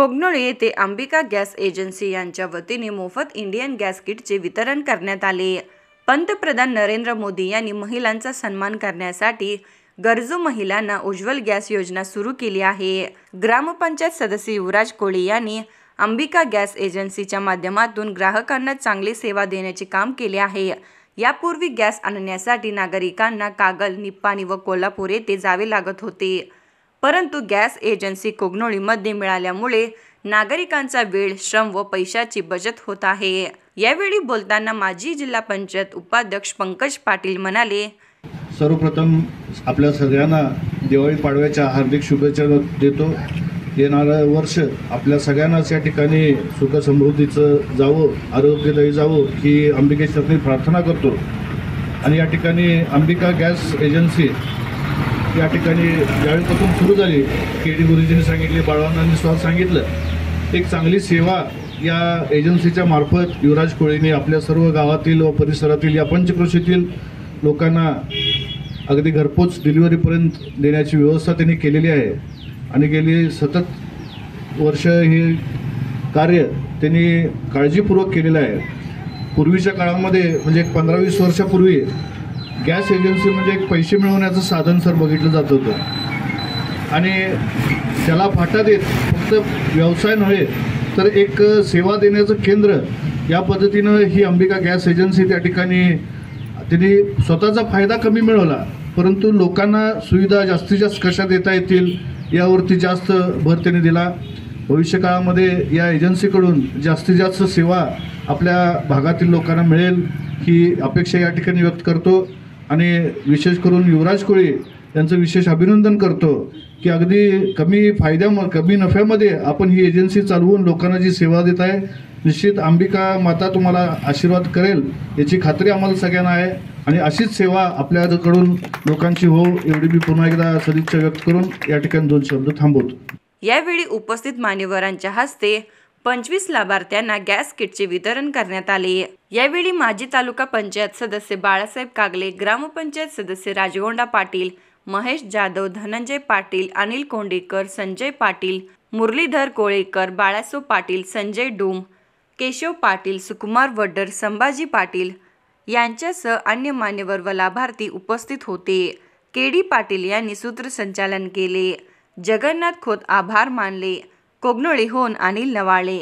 कोगनोळी येथे Ambika gas agency यांच्या वतीने मोफत इंडियन गॅस किटचे वितरण करण्यात आले. पंतप्रधान नरेंद्र मोदी यांनी महिलांचा सन्मान करण्यासाठी गरजू महिलांना उज्ज्वल गॅस योजना सुरू केली आहे. ग्रामपंचायत सदस्य युवराज कोळी यांनी अंबिका गॅस एजन्सीच्या माध्यमातून ग्राहकांना चांगली सेवा देण्याचे काम केले आहे. यापूर्वी गॅस आणण्यासाठी नागरिकांना कागल निप्पाणी व कोल्हापूर येथे जावे लागत होते. परंतु गॅस एजन्सी कोगनोळीमध्ये मिळाल्यामुळे नागरिकांचा वेळ श्रम व पैशाची बचत होत आहे. यावेळी बोलताना माजी जिल्हा पंचायत उपाध्यक्ष पंकज पाटील म्हणाले सर्वप्रथम आपल्या सगळ्यांना दिवाळी पाडव्याच्या हार्दिक शुभेच्छा देतो. येणारं वर्ष आपल्या सगळ्यांनाच या ठिकाणी सुखसमृद्धीचं जावं आरोग्यदायी जावं ही अंबिकेच्या प्रार्थना करतो. आणि या ठिकाणी अंबिका गॅस एजन्सी या ठिकाणी ज्यावेळीपासून सुरू झाली. के डी गुरुजींनी सांगितले बाळवानांनी स्वतः सांगितलं. एक चांगली सेवा या एजन्सीच्या मार्फत युवराज कोळीने आपल्या सर्व गावातील व परिसरातील या पंचक्रोशीतील लोकांना अगदी घरपोच डिलिव्हरीपर्यंत देण्याची व्यवस्था त्यांनी केलेली आहे. आणि गेली सतत वर्ष हे कार्य त्यांनी काळजीपूर्वक केलेलं आहे. पूर्वीच्या काळामध्ये म्हणजे एक पंधरा वीस वर्षापूर्वी गॅस एजन्सी म्हणजे एक पैसे मिळवण्याचं साधन सर बघितलं जात होतं. आणि त्याला फाटा देत फक्त व्यवसाय नव्हे तर एक सेवा देण्याचं केंद्र या पद्धतीनं ही अंबिका गॅस एजन्सी त्या ठिकाणी त्यांनी स्वतःचा फायदा कमी मिळवला परंतु लोकांना सुविधा जास्तीत जास्त कशा देता येतील यावरती जास्त भर त्यांनी दिला. भविष्यकाळामध्ये या एजन्सीकडून जास्तीत जास्त सेवा आपल्या भागातील लोकांना मिळेल ही अपेक्षा या ठिकाणी व्यक्त करतो. आणि विशेष करून युवराज कोळी यांचं विशेष अभिनंदन करतो की अगदी कमी फायद्या कमी नफ्यामध्ये आपण ही एजन्सी चालवून लोकांना जी सेवा देत आहे निश्चित अंबिका माता तुम्हाला आशीर्वाद करेल याची खात्री आम्हाला सगळ्यांना आहे. आणि अशीच सेवा आपल्याकडून लोकांची हो एवढी मी पुन्हा एकदा सदिच्छा व्यक्त करून या ठिकाणी दोन शब्द थांबवतो. यावेळी उपस्थित मान्यवरांच्या हस्ते पंचवीस लाभार्थ्यांना गॅस किटचे वितरण करण्यात आले. यावेळी माजी तालुका पंचायत सदस्य बाळासाहेब कागले ग्रामपंचायत सदस्य राजगोंडा पाटील महेश जाधव धनंजय पाटील अनिल कोंडेकर संजय पाटील मुरलीधर कोळेकर बाळासो पाटील संजय डूम केशव पाटील सुकुमार वड्डर संभाजी पाटील यांच्यासह अन्य मान्यवर व लाभार्थी उपस्थित होते. के डी पाटील यांनी सूत्रसंचालन केले. जगन्नाथ खोत आभार मानले. कोगनोळीहून अनिल नवाळे